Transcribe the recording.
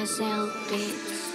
Gazelle Beats.